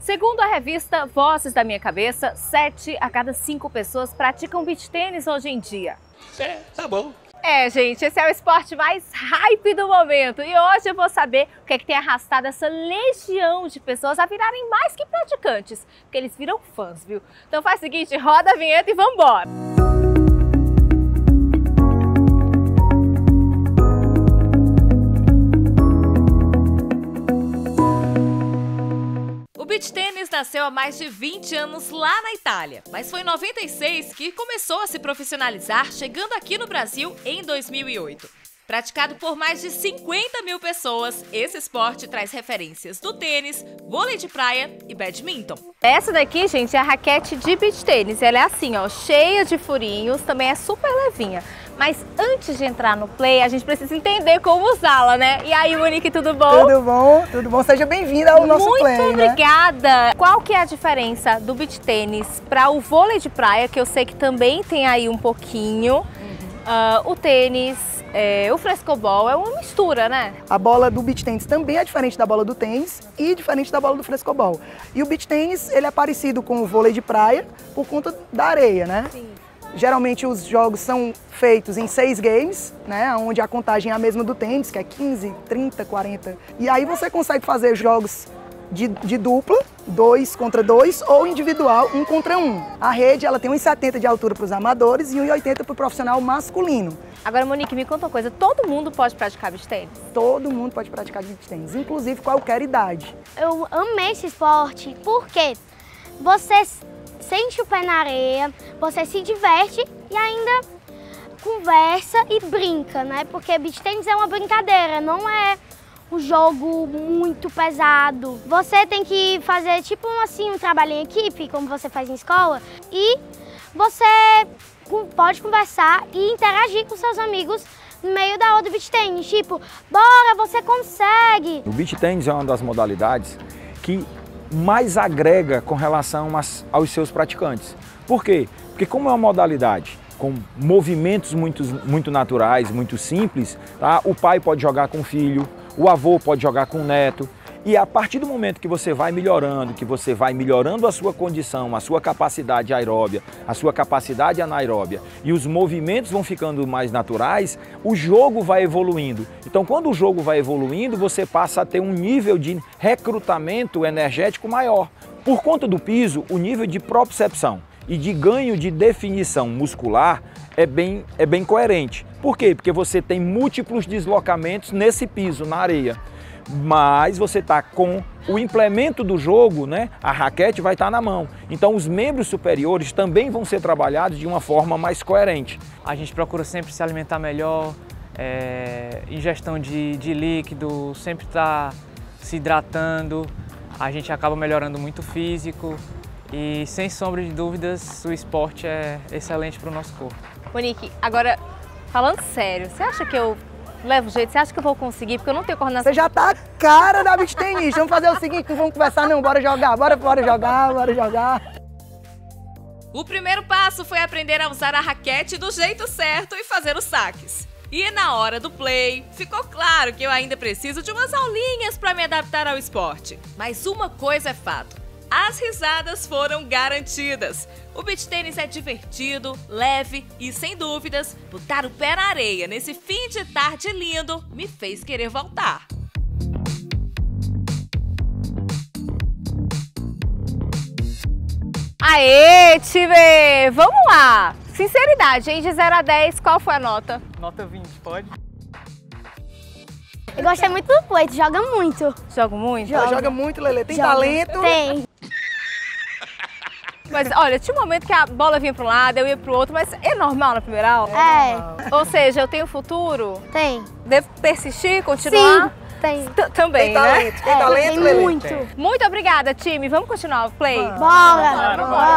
Segundo a revista Vozes da Minha Cabeça, 7 a cada 5 pessoas praticam beach tênis hoje em dia. É, tá bom. É, gente, esse é o esporte mais hype do momento. E hoje eu vou saber o que é que tem arrastado essa legião de pessoas a virarem mais que praticantes. Porque eles viram fãs, viu? Então faz o seguinte, roda a vinheta e vambora! O nasceu há mais de 20 anos lá na Itália, mas foi em 96 que começou a se profissionalizar, chegando aqui no Brasil em 2008. Praticado por mais de 50 mil pessoas, esse esporte traz referências do tênis, vôlei de praia e badminton. Essa daqui, gente, é a raquete de beach tênis. Ela é assim, ó, cheia de furinhos, também é super levinha. Mas antes de entrar no play, a gente precisa entender como usá-la, né? E aí, Monique, tudo bom? Tudo bom, tudo bom. Seja bem-vinda ao nosso Muito play, né? obrigada. Qual que é a diferença do beach tênis para o vôlei de praia, que eu sei que também tem aí um pouquinho, ah, o tênis, é, o frescobol, é uma mistura, né? A bola do beach tennis também é diferente da bola do tênis e diferente da bola do frescobol. E o beach tennis, ele é parecido com o vôlei de praia por conta da areia, né? Sim. Geralmente os jogos são feitos em seis games, né? Onde a contagem é a mesma do tênis, que é 15, 30, 40. E aí você consegue fazer jogos de, de dupla, dois contra dois, ou individual, um contra um. A rede ela tem 1,70 de altura para os amadores e 1,80 para o profissional masculino. Agora, Monique, me conta uma coisa. Todo mundo pode praticar beach tênis? Todo mundo pode praticar beach tennis, inclusive qualquer idade. Eu amei esse esporte porque você sente o pé na areia, você se diverte e ainda conversa e brinca, né? Porque beach tennis é uma brincadeira, não é um jogo muito pesado. Você tem que fazer tipo assim um trabalho em equipe, como você faz em escola, e você pode conversar e interagir com seus amigos no meio da aula do beach tennis, tipo, bora, você consegue. O beach tennis é uma das modalidades que mais agrega com relação aos seus praticantes. Por quê? Porque como é uma modalidade com movimentos muito, muito naturais, muito simples, tá? o pai pode jogar com o filho, o avô pode jogar com o neto. E a partir do momento que você vai melhorando, que você vai melhorando a sua condição, a sua capacidade aeróbia, a sua capacidade anaeróbia e os movimentos vão ficando mais naturais, o jogo vai evoluindo. Então, quando o jogo vai evoluindo, você passa a ter um nível de recrutamento energético maior. Por conta do piso, o nível de propriocepção e de ganho de definição muscular é bem, é bem coerente. Por quê? Porque você tem múltiplos deslocamentos nesse piso, na areia. Mas você está com o implemento do jogo, né? A raquete vai estar na mão. Então os membros superiores também vão ser trabalhados de uma forma mais coerente. A gente procura sempre se alimentar melhor, é, ingestão de, de líquido, sempre estar se hidratando. A gente acaba melhorando muito o físico e, sem sombra de dúvidas, o esporte é excelente para o nosso corpo. Monique, agora, falando sério, você acha que eu levo jeito? Você acha que eu vou conseguir? Porque eu não tenho coordenação. Você já tá a cara da tennis. Vamos fazer o seguinte, não vamos conversar não, bora jogar, bora, bora jogar, bora jogar. O primeiro passo foi aprender a usar a raquete do jeito certo e fazer os saques. E na hora do play, ficou claro que eu ainda preciso de umas aulinhas para me adaptar ao esporte. Mas uma coisa é fato: as risadas foram garantidas. O beach tênis é divertido, leve e, sem dúvidas, botar o pé na areia nesse fim de tarde lindo me fez querer voltar. Aê, time! Vamos lá! Sinceridade, hein? De 0 a 10, qual foi a nota? Nota 20, pode? Eu gostei muito do play, tu joga muito. Jogo muito? Ela joga muito, Lele. Tem Joga. talento. Tem. Mas olha, tinha um momento que a bola vinha para um lado, eu ia para o outro, mas é normal na primeira aula? É, Ou seja, eu tenho futuro? tem. Devo persistir, continuar? Sim, tem. T- Também, Tem né? talento, tem É, talento, tem muito. Muito obrigada, time. Vamos continuar o play? Bora, bora. bora.